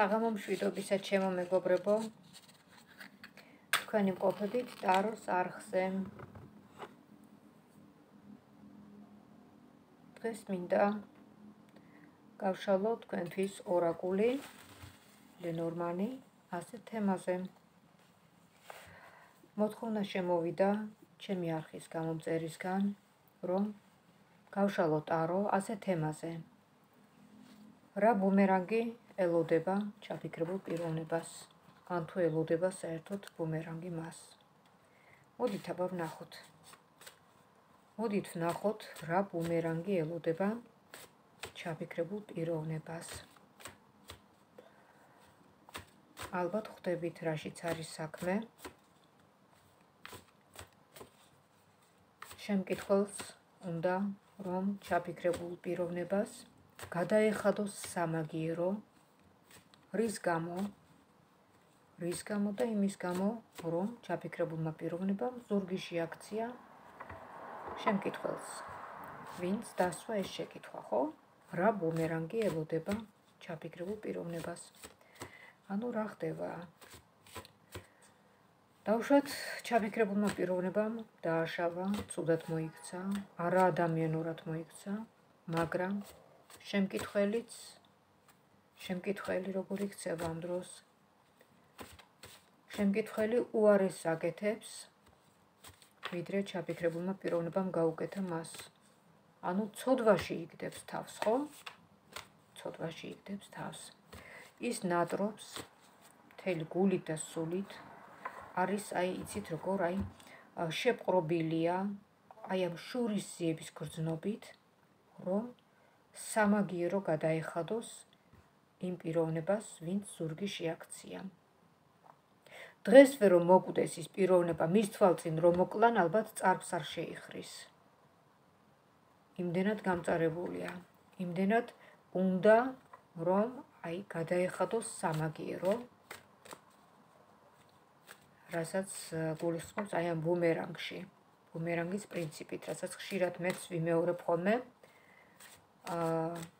საღამო მშვიდობისა ჩემო მეგობრებო. თქვენი მყოფებით ტაროს არხზე. დღეს მინდა გავშალო თქვენთვის ორაკული ლენორმანი ასე თემაზე. მოთხოვნა შემოვიდა ჩემი არხის გამომწერისგან რომ გავშალო ტარო ასე თემაზე. რა ბუმერანგი ელოდება ჩაფიქრებულ პიროვნებას ან თუ ელოდება საერთოდ ბუმერანგი მას. მოდით აბა ვნახოთ მოდით ვნახოთ რა ბუმერანგი ელოდება ჩაფიქრებულ პიროვნებას. ალბათ ხვდებით რაშიც არის საქმე. შემკითხველს უნდა რომ ჩაფიქრებულ პიროვნებას გადაეხადოს სამაგიერო რის გამო რის გამო და იმის გამო რომ ჩაფიქრებულმა პიროვნებამ ზურგიში აქცია შემკითხველს ვინც დასვა ეს შეკითხვა ხო? რა ბუმერანგი ელოდება ჩაფიქრებულ პიროვნებას? ანუ რა ხდება? დაუშვათ ჩაფიქრებულმა პიროვნებამ დააშავა ცუდად მოიქცა არა ადამიანურად მოიქცა მაგრამ შემკითხველიც შემკითხველი როგორ იქცევა ამ დროს? შემკითხველი უარეს აკეთებს, ვიდრე ჩაფიქრებულმა პიროვნებამ გაუკეთა მას. ანუ ცოდვაში იგდებს თავს, ხო? ცოდვაში იგდებს თავს. ის ნატრობს თელი გულით და სულით. არის აი იცით როგორ აი შეპყრობილია აი ამ შურისძიების გრძნობით, რომ სამაგიერო გადაეხადოს იმ პიროვნებას, ვინც ზურგი შეაქცია. დღესვე რომ მოკვდეს ის პიროვნება მის თვალწინ რომ მოკლან, ალბათ წარფს არ შეიხრის. იმდენად გამწარებულია, იმდენად უნდა რომ აი გადაეხადოს სამაგიერო რასაც გულისხმობს აი ამ ბუმერანგში, ბუმერანგის პრინციპით, რასაც ხშირად მეც ვიმეორებ ხოლმე. აა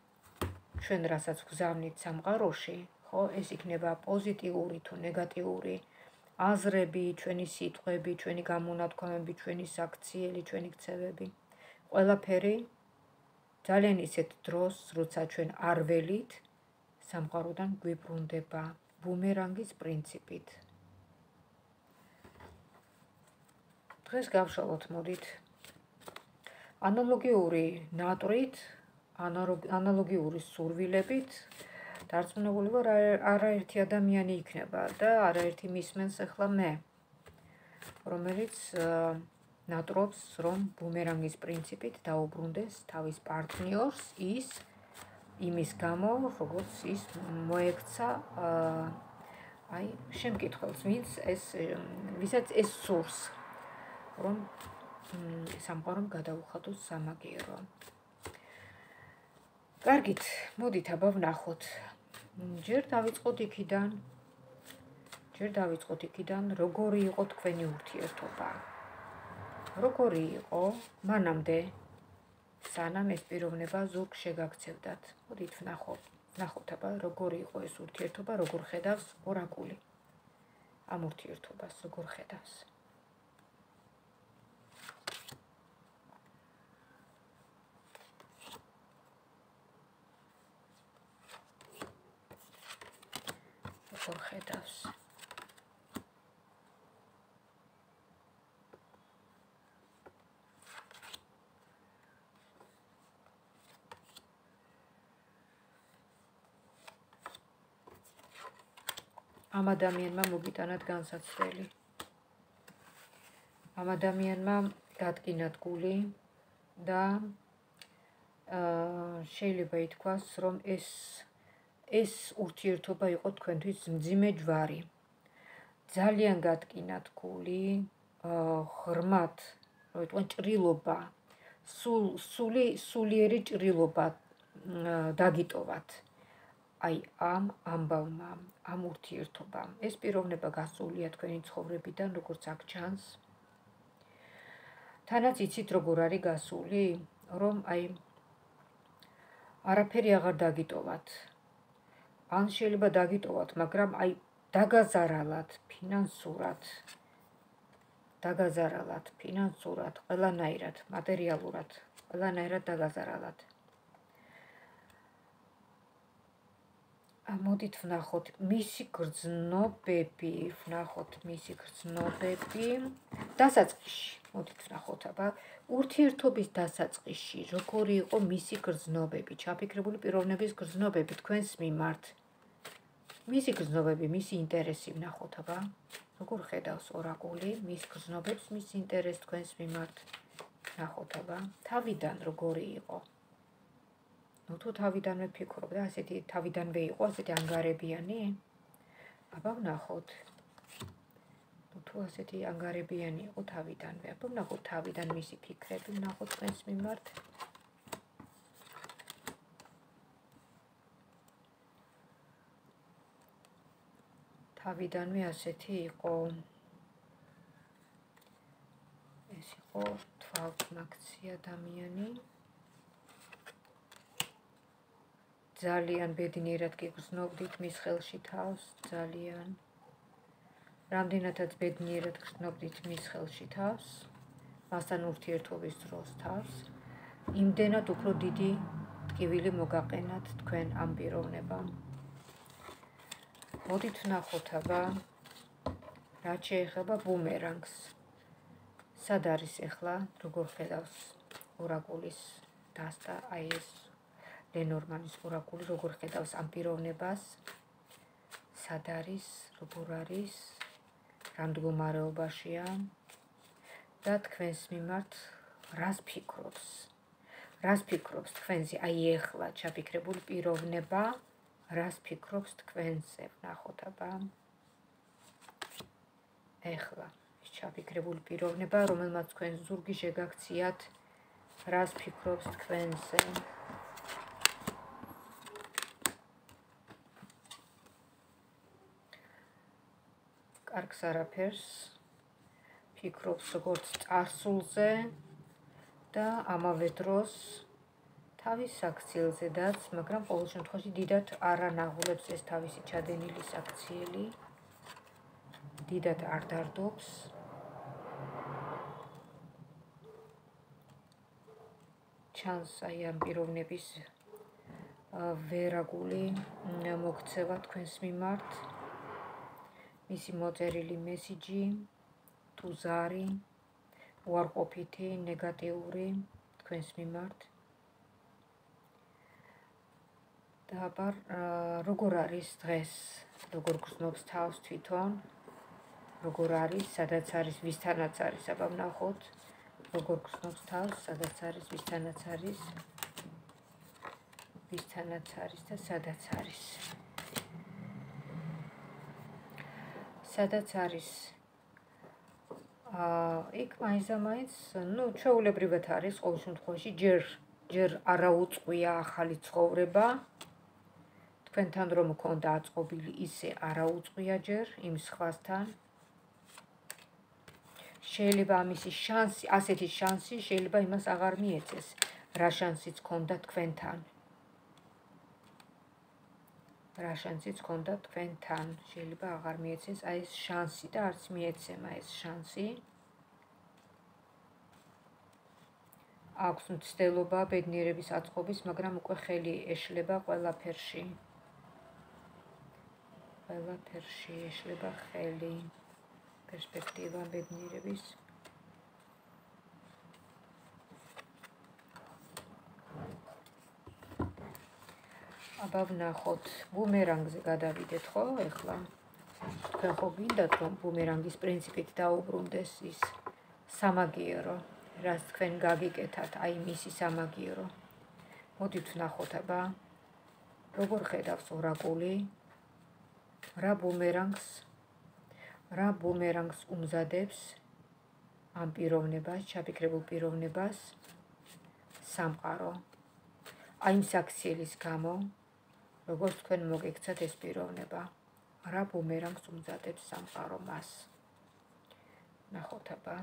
ჩვენ რასაც გზავნით სამყაროში, ხო, ეს იქნება პოზიტიური თუ ნეგატიური აზრები, ჩვენი სიტყვები, ჩვენი გამონათქვამები, ჩვენი საქციელი, ჩვენი ქცევები. ყველაფერი ძალიან ისეთ დროს, როცა ჩვენ არ ველით სამყაროდან გვიბრუნდება ბუმერანგის პრინციპით. დღეს გავშალოთ მოდით ანალოგიური ნატრით ანალოგიური სურვილებით დარწმუნებული ვარ არაერთი ადამიანი იქნება და არაერთი მისმენს ახლა მე რომელიც ნატრობს რომ ბუმერანგის პრინციპით დაუბრუნდეს თავის პარტნიორს ის იმის გამო როგორც ის მოექცა აი შემკითხველს ვინც ეს ვისაც ეს სურს რომ სამყარომ გადაუხადოს სამაგიერო კარგით, მოდით აბა ვნახოთ. ჯერ დავიწყოთ იქიდან. ჯერ დავიწყოთ იქიდან, როგორი იყო თქვენი ურთიერთობა. როგორი იყო მანამდე სანამ ეს პიროვნება ზურგ შეგაქცევდათ. მოდით ვნახოთ. ვნახოთ აბა როგორი იყო ეს ურთიერთობა, როგორ ხედავს ორაკული. ამ ურთიერთობას როგორ ხედავს? როგორ ხედავს ამ ადამიანმა მოგიტანათ განსაცდელი. ამ ადამიანმა დადგინათ გული და აა შეიძლება ითქვას რომ ეს ეს ურთიერთობა იყო თქვენთვის მძიმე ჯვარი. ძალიან გატკინათ გული, ღრმად, რო იტყვენ ჭრილობა, სულ სული სულიერი ჭრილობა დაგიტოვათ. აი ამ ამბავმა, ამ ურთიერთობამ. ეს პიროვნება გასულია თქვენი ცხოვრებიდან, როგორც აქ ჩანს. თანაც იცით როგორ არის გასული, რომ აი არაფერი აღარ დაგიტოვათ. ან შეიძლება დაგიტოვოთ, მაგრამ აი დაგაზარალად ფინანსურად დაგაზარალად ფინანსურად, ყველანაირად, მატერიალურად, ყველანაირად დაგაზარალად. ამოდით ვნახოთ მისი გრძნობები, ვნახოთ მისი გრძნობები დასაწყისში. მოდით ვნახოთ, აბა, ურთიერთობის დასაწყისში, როგორი იყო მისი გრძნობები, ჩაფიქრებული პიროვნების გრძნობები თქვენს მიმართ. მისი გრძნობები, მისი ინტერესი ვნახოთ, აბა. როგორ ხედავს ორაკული მის გრძნობებს, მის ინტერესს თქვენს მიმართ? ვნახოთ, აბა. თავიდან როგორი იყო? ну თუ თავიდანვე ფიქრობ და ასეთი თავიდანვე იყო ასეთი ანგარებიანი აბა ვნახოთ ну თუ ასეთი ანგარებიანი იყო თავიდანვე აბა ვნახოთ თავიდან მისი ფიქრები ვნახოთ თქვენს მიმართ თავიდანვე ასეთი იყო ეს იყო თვალთმაქცი ადამიანი ძალიან ბედნიერად გიგრძნობდით მის ხელში თავს, ძალიან. რამდენადაც ბედნიერად გრძნობდით მის ხელში თავს, მასთან ურთიერთობის დროს თავს, იმდენად უფრო დიდი ტკივილი მოგაყენათ თქვენ ამ პიროვნებამ. მოდით ვნახოთ აბა. რა შეიძლება ბუმერანგს. სად არის ახლა, როგორ ხედავს ორაკულის დასტა აი ეს ლენორმანის ორაკული როგორ ხედავს ამ პიროვნებას? სად არის როგორ არის? რა მდგომარეობაშია და თქვენს მიმართ რას ფიქრობს? რას ფიქრობს თქვენზე აი ეხლა ჩაფიქრებული პიროვნება რას ფიქრობს თქვენზე ნახოთ აბა ეხლა ჩაფიქრებული პიროვნება რომელმაც თქვენ ზურგი შეგაქციათ რას ფიქრობს თქვენზე კარგს არაფერს ფიქრობს როგორც წარსულზე და ამავე დროს თავის საქციელზედაც, მაგრამ ყოველ შემთხვევაში დიდად არ ანაღულებს ეს თავისი ჩადენილი საქციელი. დიდად არ დარდობს. ჩანს აი ამ პიროვნების ვერაგული მოქცევა თქვენს მიმართ. მისი მოწერილი მესიჯი თუ ზარი უარყოფითი ნეგატიური თქვენს მიმართ და აბარ როგორ არის დღეს? როგორ გრძნობს თავს თვითონ? როგორ არის? სადაც არის ვისთანაც არის აბა ვნახოთ როგორ გრძნობს თავს? სადაც არის ვისთანაც არის. ვისთანაც არის და სადაც არის. სადაც არის. აა იქ მაინცამაინც, ну, ჩეულებრივად არის ყოველ შემთხვევაში ჯერ ჯერ არაუწყვია ახალი ცხოვრება. თქვენთან რომ მქონდა აწყობილი ისე არაუწყვია ჯერ იმ სხვასთან. შეიძლება ამისი შანსი, ასეთი შანსი შეიძლება იმას აღარ მიეცეს, რა შანსიც ქონდა თქვენთან. რა შანსიც ქონდა თქვენთან. შეიძლება აღარ მიეცეს აი ეს შანსი და არც მიეცემა ეს შანსი. აქვს მცდელობა ბედნიერების აწყობის, მაგრამ უკვე ხელი ეშლება ყველაფერში. ყველაფერში ეშლება ხელი. პერსპექტივა ბედნიერების აბა ვნახოთ ბუმერანგზე გადავიდეთ ხო ეხლა? თქვენ ხო გინდათ რომ ბუმერანგის პრინციპით დაუბრუნდეს ის სამაგიერო? რაც თქვენ გაგიკეთათ აი მისი სამაგიერო? მოდით ვნახოთ აბა. როგორ ხედავს ორაკული რა ბუმერანგს რა ბუმერანგს უმზადებს? ამ პიროვნებას ჩაფიქრებულ პიროვნებას? სამყარო. აი იმ საქციელის გამო როგორც თქვენ მოგექცათ ეს პიროვნება. რა ბუმერანგს უმზადებს სამყარო მას? ნახოთ აბა.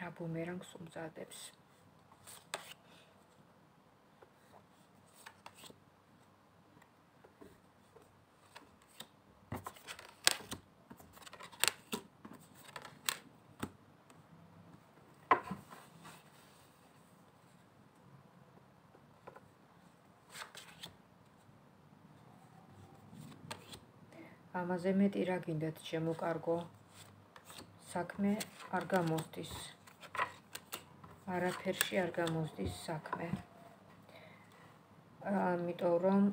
რა ბუმერანგს უმზადებს ამაზე მეტი რა გინდათ შემოკარგო? საქმე არ გამოსდის. არაფერში არ გამოსდის საქმე. ამიტომ რომ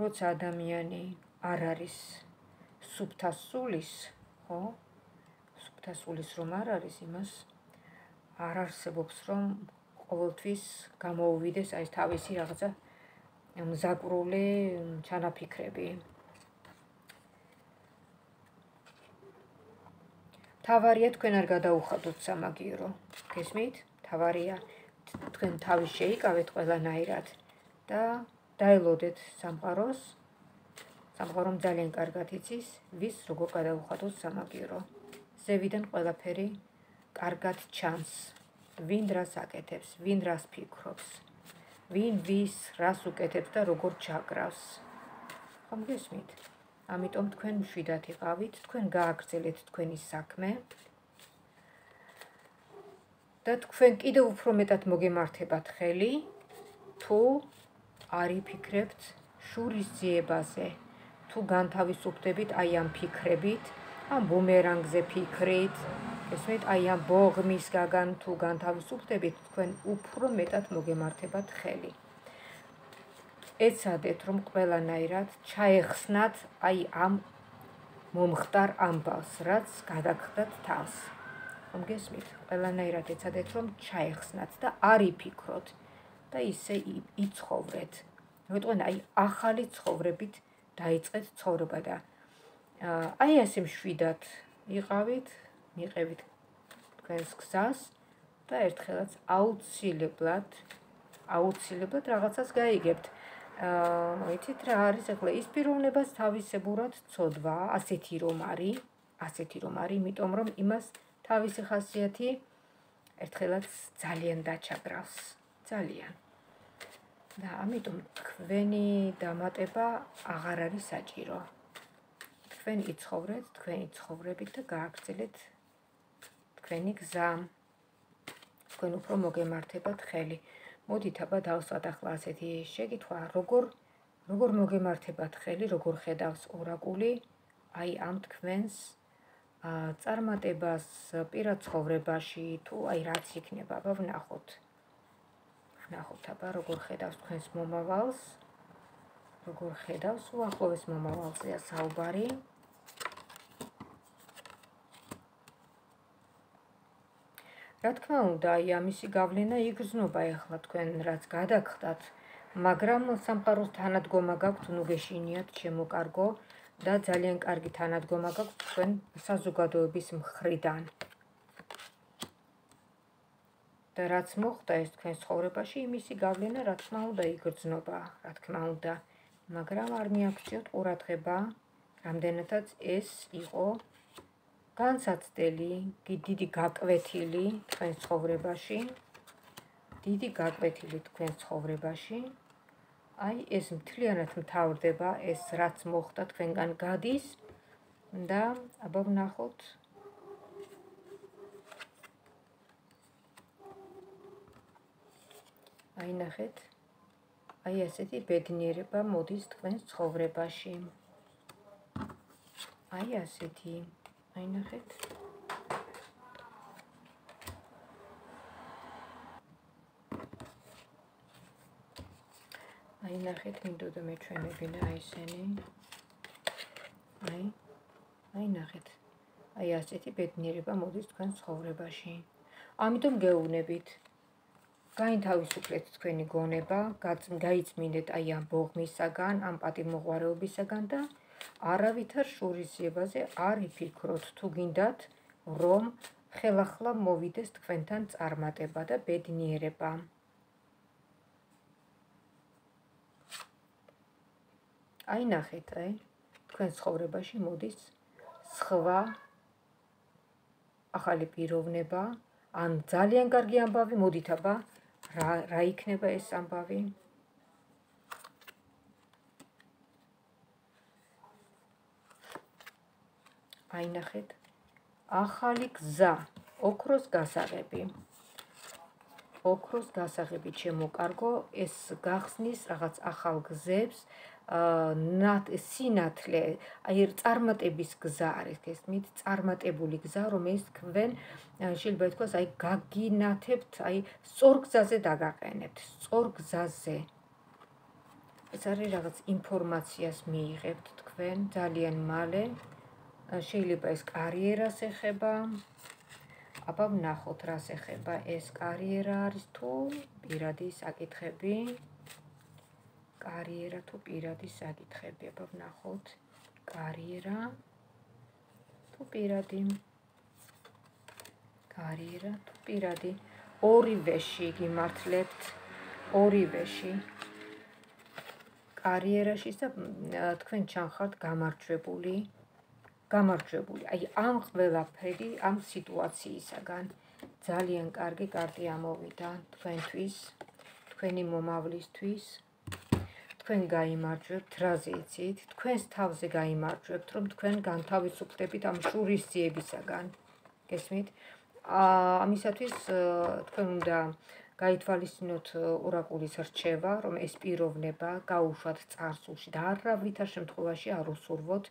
როცა ადამიანი არ არის სუფთასულის ხო? სუფთასულის რომ არ არის იმას არ არსებობს რომ ყოველთვის გამოუვიდეს აი თავისი რაღაცა მზაკრული ჩანაფიქრები თავარია თქვენ არ გადაუხადოთ სამაგირო. გესმით? თავარია თქვენ თავი შეიკავეთ ყველანაირად და დაელოდეთ სამყაროს. სამყარომ ძალიან კარგად იცის, ვის როგორ გადაუხადოთ სამაგირო. ზევიდან ყველაფერი კარგად ჩანს. ვინ რას აკეთებს, ვინ რას ფიქრობს, ვინ ვის რას უკეთებს და როგორ ჩაგრავს. ხომ გესმით? ამიტომ თქვენ მშვიდად იყავით, თქვენ გააგრძელეთ თქვენი საქმე. და თქვენ კიდევ უფრო მეტად მოგემართებათ ხელი, თუ არი ფიქრებთ შურის ძიებაზე, თუ განთავისუფლდებით აი ამ ფიქრებით, ამ ბუმერანგზე ფიქრით, ესმით აი ამ ბოღმის გაგან თუ განთავისუფლდებით, თქვენ უფრო მეტად მოგემართებათ ხელი. ეცადეთ რომ ყველანაირად ჩაეხსნათ აი ამ მომხდარ ამბავს, რაც გადაგხდათ თავს. რომ გესმით, ყველანაირად ეცადეთ რომ ჩაეხსნათ და არ იფიქროთ და ისე იცხოვრეთ. მეტყვენ აი ახალი ცხოვრებით დაიწყეთ ცხოვრება და აი ასე მშვიდად იყავით, მიყევით თქვენს გზას და ერთხელაც აუცილებლად აუცილებლად რაღაცას გაიგებთ. აა იცით რა არის ახლა ის პიროვნებას თავისებურად ცოდვა, ასეთი რომ არის, ასეთი რომ არის, იმიტომ რომ იმას თავისი ხასიათი ერთხელაც ძალიან დაჩაგრავს, ძალიან. და ამიტომ თქვენი დამატება აღარ არის საჭირო. თქვენ იცხოვრეთ, თქვენი ცხოვრებით და გააგრძელეთ თქვენი გზა. თქვენ უფრო მოგემართებათ ხელი. მოდით აბა დავსვათ ახლა ასეთი შეკითხვა, როგორ როგორ მოგემართებათ ხელი, როგორ ხედავს ორაკული აი ამ თქვენს წარმატებას პირად ცხოვრებაში თუ აი რაც იქნება, აბა ვნახოთ. ვნახოთ აბა როგორ ხედავს თქვენს მომავალს. როგორ ხედავს უახლოეს მომავალზეა საუბარი. რა თქმა უნდა, აი ამისი გავლენა იგრძნობა ახლა თქვენ რაც გადაგხდათ, მაგრამ სამყაროს თანადგომა გაქვთ, ნუ გეშინიათ შემოკარგო და ძალიან კარგი თანადგომა გაქვთ თქვენ საზოგადოების მხრიდან. და რაც მოხდა ეს თქვენ ცხოვრებაში, იმისი გავლენა რა თქმა უნდა იგრძნობა, რა თქმა უნდა, მაგრამ არ მიაქციოთ ყურადღება, რამდენადაც ეს იყო განსაცდელი, დიდი გაკვეთილი თქვენ ცხოვრებაში. დიდი გაკვეთილი თქვენ ცხოვრებაში. აი ეს მთლიანად მთავრდება, ეს რაც მოხდა თქვენგან გადის და აბა ვნახოთ. აი ნახეთ. აი ასეთი ბედნიერება მოდის თქვენ ცხოვრებაში. აი ასეთი აი ნახეთ აი ნახეთ მინდოდა მეჩვენებინა აი ესენი აი აი ნახეთ აი ასეთი ბედნიერება მოდის თქვენ ცხოვრებაში. ამიტომ გეუბნებით გაინთავისუფლეთ თქვენი გონება გაიწმინდეთ აი ამ ბოღმისაგან ამ პატიმოღვარეობისაგან და არავითარ შურისიებაზე არ იფიქროთ თუ გინდათ რომ ხელახლა მოვიდეს თქვენთან წარმატება და ბედნიერება. აი ნახეთ აი თქვენ ცხოვრებაში მოდის სხვა ახალი პიროვნება. ან ძალიან კარგი ამბავი მოდით აბა რა რა იქნება ეს ამბავი აი ნახეთ ახალი გზა ოქროს გასაღები. ოქროს გასაღები ჩემო კარგო ეს გახსნის რაღაც ახალ გზებს ნათ სინათლე აი წარმატების გზა არის გესმით წარმატებული გზა რომელიც თქვენ შეიძლება ითქვას აი გაგინათებთ აი სწორ გზაზე დაგაყენებთ სწორ გზაზე. ეს არის რაღაც ინფორმაციას მიიღებთ თქვენ ძალიან მალე შეიძლება ეს კარიერას ეხება აბა ვნახოთ რას ეხება. ეს კარიერა არის თუ პირადი საკითხები. კარიერა თუ პირადი საკითხები. აბა ვნახოთ. კარიერა თუ პირადი. კარიერა თუ პირადი. ორივეში გიმართლებთ ორივეში კარიერაში და თქვენ ჩანხართ გამარჯვებული გამარჯვებული. აი ამ ყველაფერი ამ სიტუაციისაგან ძალიან კარგი კარტი ამოვიდა თქვენთვის, თქვენი მომავლისთვის. თქვენ გამარჯვებთ, რაზე იცით? თქვენს თავზე გამარჯვებთ, რომ თქვენ განთავისუფლდებით ამ შურისძიებისაგან. გესმით? აა ამისათვის თქვენ უნდა გაითვალისწინოთ ორაკულის რჩევა, რომ ეს პიროვნება გაუშვათ წარსულში და არავითარ შემთხვევაში არ უსურვოთ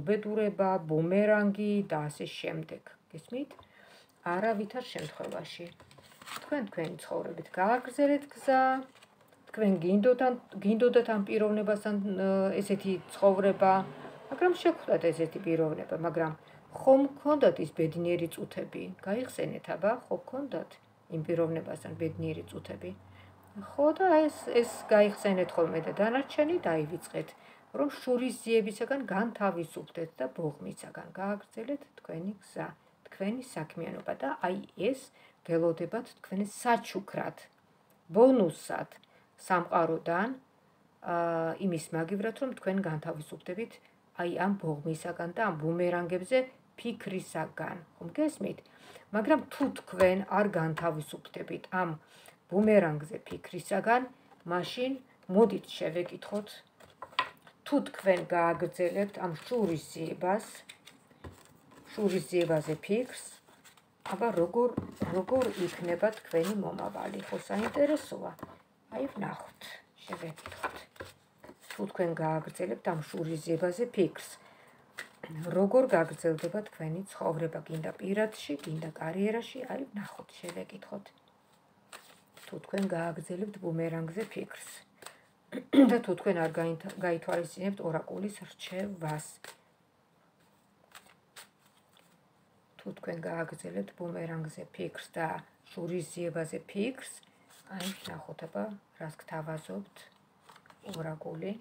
უბედურება, ბუმერანგი და ასე შემდეგ. გესმით? არავითარ შემთხვევაში. თქვენ თქვენი ცხოვრებით გააგრძელეთ გზა. თქვენ გინდოთ ან გინდოდათ ამ პიროვნებასთან ესეთი ცხოვრება, მაგრამ შეხვდათ ესეთი პიროვნება, მაგრამ ხომ გქონდათ ის ბედნიერი წუთები? გაიხსენეთ აბა, ხო გქონდათ? იმ პიროვნებასთან ბედნიერი წუთები. ხო და ეს ეს გაიხსენეთ ხოლმე და დანარჩენი დაივიწყეთ, რომ შურისძიებისაგან განთავისუფლდეთ და ბოღმისაგან გააგრძელეთ თქვენი გზა, თქვენი საქმიანობა და აი ეს გელოდებათ თქვენი საჩუქრად, ბონუსად სამყაროდან აა იმის მაგივრად რომ თქვენ განთავისუფლდებით აი ამ ბოღმისაგან და ამ ბუმერანგებზე ფიქრისაგან. ხომ გესმით? მაგრამ თუ თქვენ არ განთავისუფლდებით ამ ბუმერანგზე ფიქრისაგან, მაშინ მოდით შევეკითხოთ თუ თქვენ გააგრძელებთ ამ შურისძიებას, შურისძიებაზე ფიქრს, აბა როგორ როგორ იქნება თქვენი მომავალი? ხო საინტერესოა. აი ვნახოთ, შევეკითხოთ. თუ თქვენ გააგრძელებთ ამ შურისძიებაზე ფიქრს, როგორ გაგრძელდება თქვენი ცხოვრება გინდა პირადში, გინდა კარიერაში, აი ნახოთ, შევეკითხოთ. თუ თქვენ გააგრძელებთ ბუმერანგზე ფიქრს და თუ თქვენ არ გაითვალისწინებთ ორაკულის რჩევას. თუ თქვენ გააგრძელებთ ბუმერანგზე ფიქრს და შურისძიებაზე ფიქრს, აი ნახოთ, აბა რას გთავაზობთ ორაკული.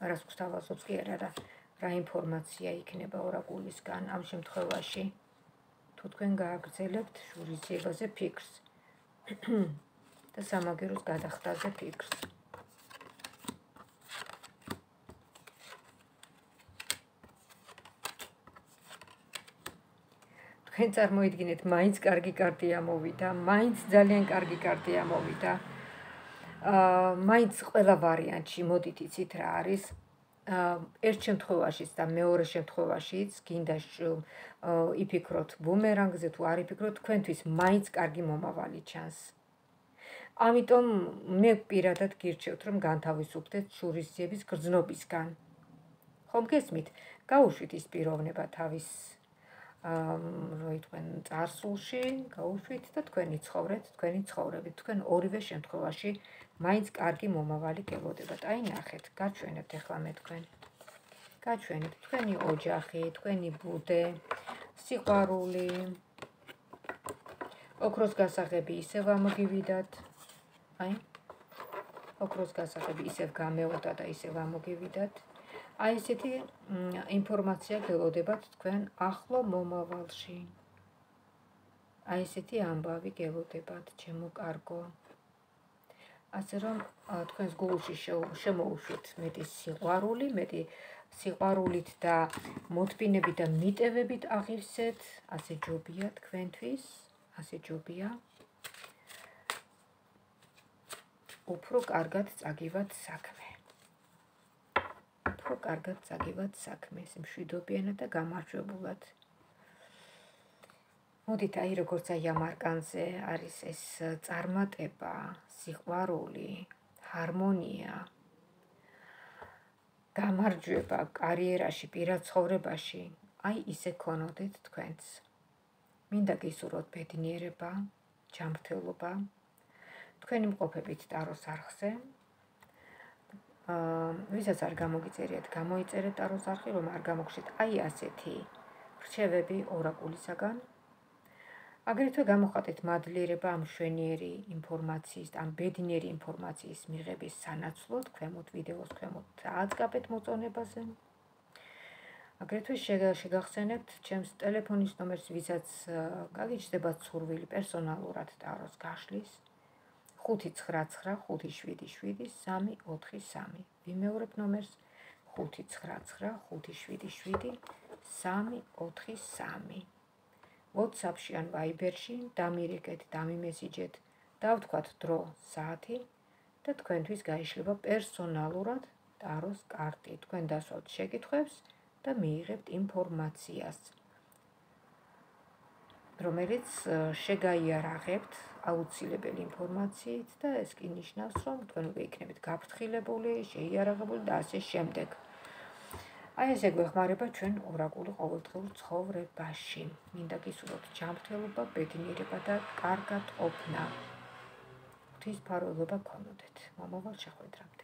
რას გთავაზობთ კი არა და რა ინფორმაცია იქნება ორაკულისგან ამ შემთხვევაში? თუ თქვენ გააგრძელებთ შურისძიებაზე ფიქრს და სამაგეროს გადახდაზე ფიქრს. თქვენ წარმოიდგინეთ მაინც კარგი კარტი ამოვიდა მაინც ძალიან კარგი კარტი ამოვიდა. აა მაინც ყველა ვარიანტში მოდით იცით რა არის ერთ შემთხვევაშიც და მეორე შემთხვევაშიც გინდა იფიქროთ ბუმერანგზე თუ არ იფიქროთ თქვენთვის მაინც კარგი მომავალი ჩანს. ამიტომ მე პირადად გირჩევთ რომ განთავისუფლდეთ შურისძიების გრძნობისგან. ხომ გესმით? გაუშვით ის პიროვნება თავის როიტყვენ წარსულში, გაუშვით და თქვენი ცხოვრეთ, თქვენი ცხოვრებით, თქვენ ორივე შემთხვევაში მაინც კარგი მომავალი გელოდებათ. აი ნახეთ, გაჩვენებთ ახლა მე თქვენ. გაჩვენებთ თქვენი ოჯახი, თქვენი ბუდე, სიყვარული. ოქროს გასაღები ისევ ამოგივიდათ. აი. ოქროს გასაღები ისევ გამეოდა და ისევ ამოგივიდათ. აი ესეთი ინფორმაცია გელოდებათ თქვენ ახლო მომავალში. აი ესეთი ამბავი გელოდებათ, ჩემო კარგო. ასე რომ თქვენს გულში შემოუშვით მეტი სიყვარული, მეტი სიყვარულით და მოთმინებით და მიტევებით აღივსეთ, ასე ჯობია თქვენთვის, ასე ჯობია. უფრო კარგად წაგივათ საქმე. უფრო კარგად წაგივათ საქმე, სიმშვიდობიანად და გამარჯვებულად. მოდით აი როგორც აი ამ არკანზე არის ეს წარმატება, სიყვარული, ჰარმონია, გამარჯვება კარიერაში, პირად ცხოვრებაში, აი ისე ქონოდეთ თქვენს. მინდა გისურვოთ ბედნიერება, ჯანმრთელობა. თქვენი მყოფებით ტაროს არხზე. ვისაც არ გამოგიწერიათ, გამოიწერეთ ტაროს არხი, რომ არ გამოგშეთ აი ასეთი რჩევები ორაკულისაგან. აგრეთვე გამოხატეთ მადლიერება ამ შვენიერი ინფორმაციის, ამ ბედნიერი ინფორმაციის მიღების სანაცვლოდ, ქვემოთ ვიდეოს ქვემოთ დააწყაბეთ მოწონებაზე. აგრეთვე შეგახსენებთ ჩემს ტელეფონის ნომერს, ვისაც გაგიჩნდებათ სურვილი პერსონალურად ტაროს გაშლის 599577343. ვიმეორებ ნომერს 599577343. WhatsApp-ში ან Viber-ში დამირეკეთ, დამიმესიჯეთ, დავთქვათ დრო, საათი და თქვენთვის გაიშლება პერსონალურად ტაროს კარტი. თქვენ დასვათ შეკითხვებს და მიიღებთ ინფორმაციას, რომელიც შეგაიარაღებთ აუცილებელი ინფორმაციით და ეს კი ნიშნავს, რომ თქვენ უკვე იქნებით გაფრთხილებული, შეიარაღებული და ასე შემდეგ. აი ესე გვეხმარება ჩვენ ორაკული ყოველდღიურ ცხოვრებაში. მინდა გისურვოთ ჯანმრთელობა, ბედნიერება და კარგად ყოფნა. ღვთის ფარველობა გქონოდეთ. მომავალ შეხვედრამდე